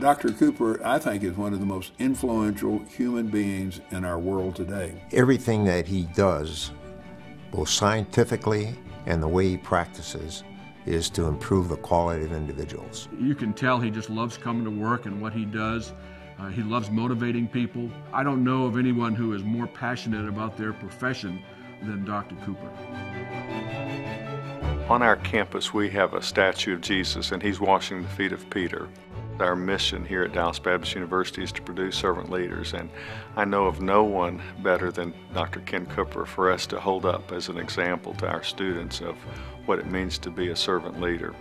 Dr. Cooper, I think, is one of the most influential human beings in our world today. Everything that he does, both scientifically and the way he practices, is to improve the quality of individuals. You can tell he just loves coming to work and what he does. Uh, he loves motivating people. I don't know of anyone who is more passionate about their profession than Dr. Cooper. On our campus, we have a statue of Jesus, and he's washing the feet of Peter. Our mission here at Dallas Baptist University is to produce servant leaders, and I know of no one better than Dr. Ken Cooper for us to hold up as an example to our students of what it means to be a servant leader.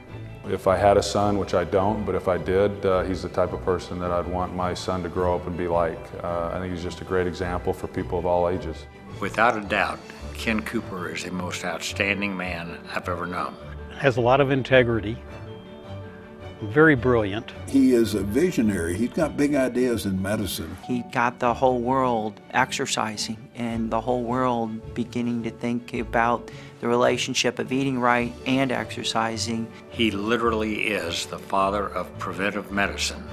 If I had a son, which I don't, but if I did, uh, he's the type of person that I'd want my son to grow up and be like. Uh, I think he's just a great example for people of all ages. Without a doubt, Ken Cooper is the most outstanding man I've ever known. Has a lot of integrity, very brilliant. He is a visionary. He's got big ideas in medicine. He got the whole world exercising and the whole world beginning to think about the relationship of eating right and exercising. He literally is the father of preventive medicine,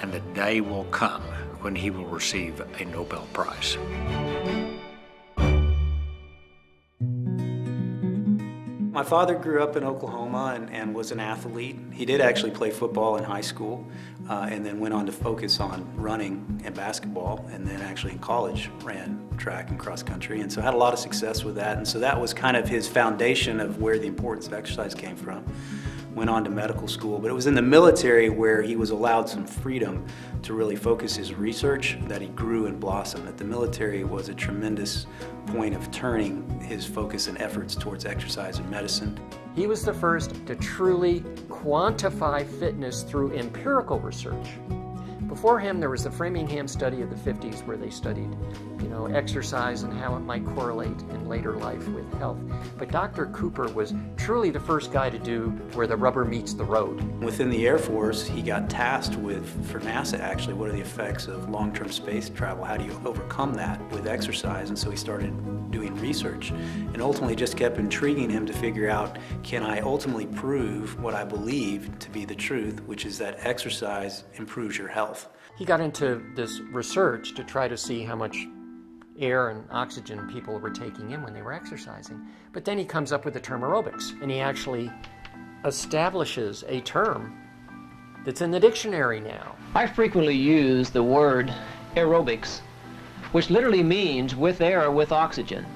and the day will come when he will receive a Nobel Prize. My father grew up in Oklahoma and, and, was an athlete. He did actually play football in high school uh, and then went on to focus on running and basketball and then actually in college ran track and cross country. And so had a lot of success with that. And so that was kind of his foundation of where the importance of exercise came from went on to medical school, but it was in the military where he was allowed some freedom to really focus his research that he grew and blossomed. That the military was a tremendous point of turning his focus and efforts towards exercise and medicine. He was the first to truly quantify fitness through empirical research. Before him, there was the Framingham study of the 50s where they studied, you know, exercise and how it might correlate in later life with health. But Dr. Cooper was truly the first guy to do where the rubber meets the road. Within the Air Force, he got tasked with, for NASA actually, what are the effects of long-term space travel? How do you overcome that with exercise? And so he started doing research and ultimately just kept intriguing him to figure out, can I ultimately prove what I believe to be the truth, which is that exercise improves your health? He got into this research to try to see how much air and oxygen people were taking in when they were exercising. But then he comes up with the term aerobics, and he actually establishes a term that's in the dictionary now. I frequently use the word aerobics, which literally means with air or with oxygen.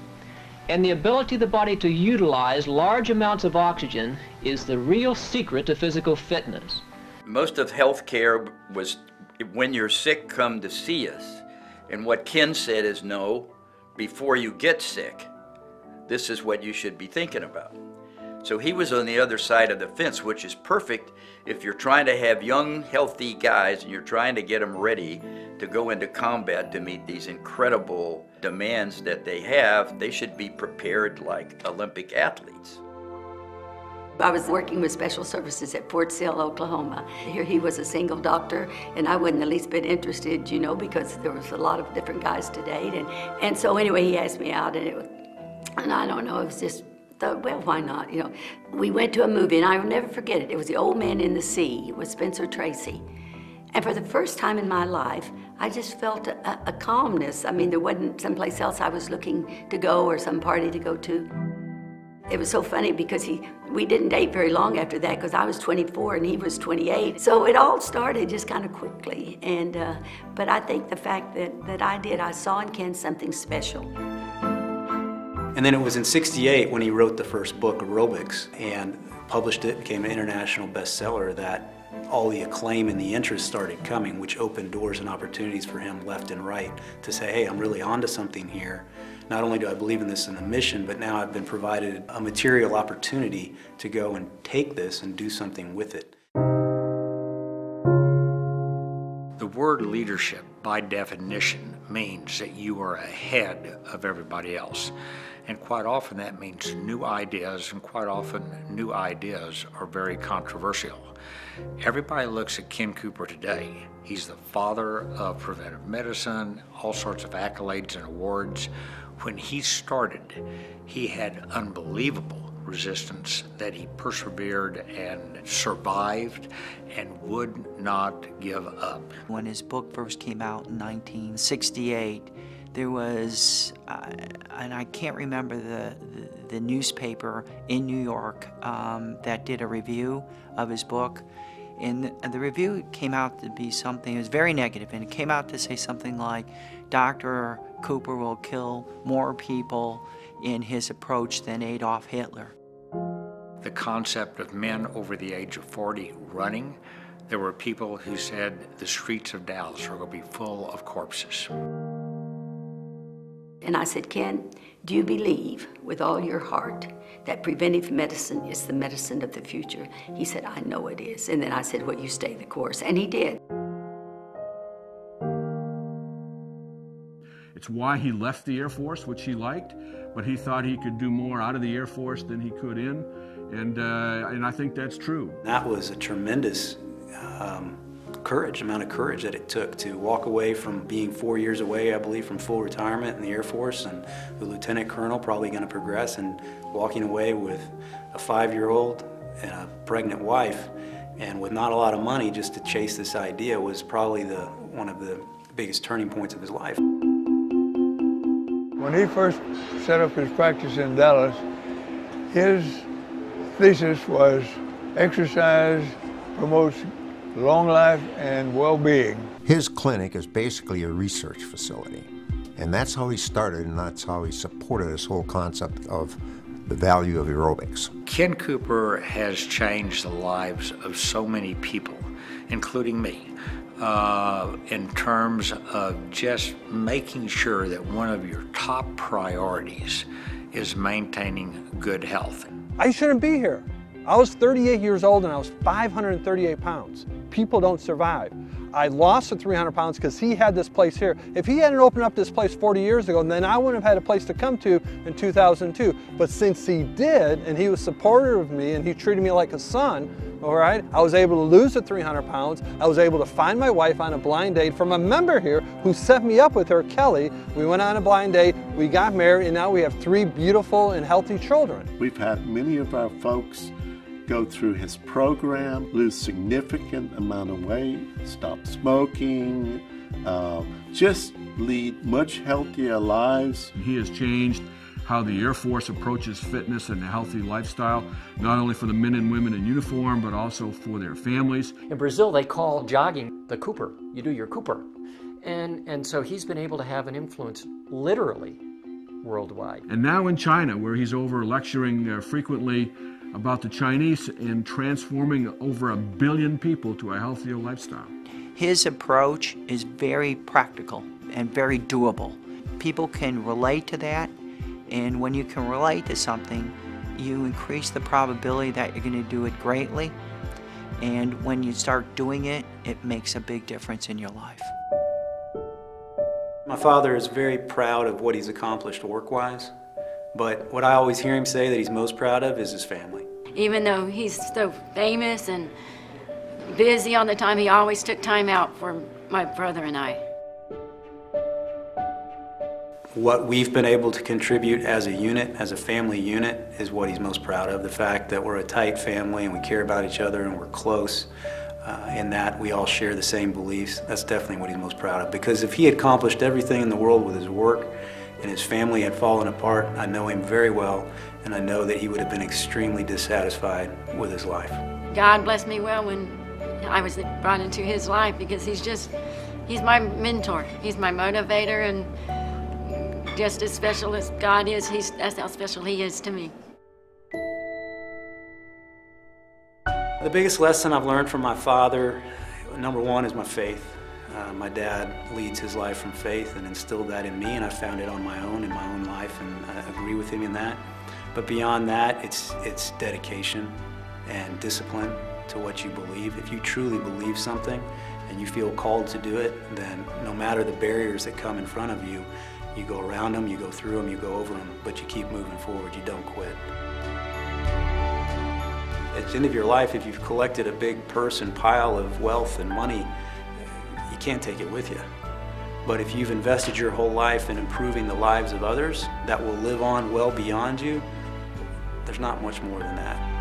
And the ability of the body to utilize large amounts of oxygen is the real secret to physical fitness. Most of healthcare was when you're sick, come to see us. And what Ken said is no, before you get sick, this is what you should be thinking about. So he was on the other side of the fence, which is perfect if you're trying to have young, healthy guys and you're trying to get them ready to go into combat to meet these incredible demands that they have. They should be prepared like Olympic athletes. I was working with special services at Fort Sill, Oklahoma. Here he was a single doctor, and I wouldn't at least been interested, you know, because there was a lot of different guys to date. And, and so anyway, he asked me out, and it was, and I don't know, it was just, thought, well, why not, you know. We went to a movie, and I will never forget it. It was The Old Man in the Sea with Spencer Tracy. And for the first time in my life, I just felt a, a calmness. I mean, there wasn't someplace else I was looking to go or some party to go to. It was so funny because he, we didn't date very long after that because I was 24 and he was 28. So it all started just kind of quickly. And, uh, but I think the fact that, that I did, I saw in Ken something special. And then it was in 68 when he wrote the first book, Aerobics, and published it, became an international bestseller that all the acclaim and the interest started coming, which opened doors and opportunities for him left and right to say, hey, I'm really onto something here. Not only do I believe in this in the mission, but now I've been provided a material opportunity to go and take this and do something with it. Word leadership, by definition, means that you are ahead of everybody else. And quite often that means new ideas, and quite often new ideas are very controversial. Everybody looks at Ken Cooper today. He's the father of preventive medicine, all sorts of accolades and awards. When he started, he had unbelievable resistance that he persevered and survived and would not give up. When his book first came out in 1968, there was, uh, and I can't remember the, the, the newspaper in New York um, that did a review of his book. And the, the review came out to be something, it was very negative, and it came out to say something like, Dr. Cooper will kill more people in his approach than Adolf Hitler. The concept of men over the age of 40 running, there were people who said the streets of Dallas are going to be full of corpses. And I said, Ken, do you believe with all your heart that preventive medicine is the medicine of the future? He said, I know it is. And then I said, well, you stay the course. And he did. It's why he left the Air Force, which he liked, but he thought he could do more out of the Air Force than he could in. And, uh, and I think that's true. That was a tremendous um, courage, amount of courage that it took to walk away from being four years away, I believe, from full retirement in the Air Force and the lieutenant colonel probably going to progress and walking away with a five-year-old and a pregnant wife and with not a lot of money just to chase this idea was probably the one of the biggest turning points of his life. When he first set up his practice in Dallas, his thesis was exercise promotes long life and well-being. His clinic is basically a research facility. And that's how he started, and that's how he supported this whole concept of the value of aerobics. Ken Cooper has changed the lives of so many people, including me, uh, in terms of just making sure that one of your top priorities is maintaining good health. I shouldn't be here. I was 38 years old and I was 538 pounds. People don't survive. I lost the 300 pounds because he had this place here. If he hadn't opened up this place 40 years ago, then I wouldn't have had a place to come to in 2002. But since he did, and he was supportive of me, and he treated me like a son, all right, I was able to lose the 300 pounds. I was able to find my wife on a blind date from a member here who set me up with her, Kelly. We went on a blind date, we got married, and now we have three beautiful and healthy children. We've had many of our folks go through his program, lose significant amount of weight, stop smoking, uh, just lead much healthier lives. He has changed how the Air Force approaches fitness and a healthy lifestyle, not only for the men and women in uniform, but also for their families. In Brazil, they call jogging the Cooper. You do your Cooper. And, and so he's been able to have an influence literally worldwide. And now in China, where he's over lecturing uh, frequently about the Chinese in transforming over a billion people to a healthier lifestyle. His approach is very practical and very doable. People can relate to that, and when you can relate to something, you increase the probability that you're going to do it greatly. And when you start doing it, it makes a big difference in your life. My father is very proud of what he's accomplished work-wise, but what I always hear him say that he's most proud of is his family. Even though he's so famous and busy all the time, he always took time out for my brother and I. What we've been able to contribute as a unit, as a family unit, is what he's most proud of. The fact that we're a tight family and we care about each other and we're close, uh, in that we all share the same beliefs, that's definitely what he's most proud of. Because if he accomplished everything in the world with his work and his family had fallen apart, I know him very well, and I know that he would have been extremely dissatisfied with his life. God blessed me well when I was brought into his life because he's just, he's my mentor. He's my motivator and just as special as God is, he's, that's how special he is to me. The biggest lesson I've learned from my father, number one, is my faith. Uh, my dad leads his life from faith and instilled that in me, and I found it on my own in my own life, and I agree with him in that. But beyond that, it's, it's dedication and discipline to what you believe. If you truly believe something and you feel called to do it, then no matter the barriers that come in front of you, you go around them, you go through them, you go over them, but you keep moving forward, you don't quit. At the end of your life, if you've collected a big purse and pile of wealth and money, you can't take it with you. But if you've invested your whole life in improving the lives of others that will live on well beyond you, there's not much more than that.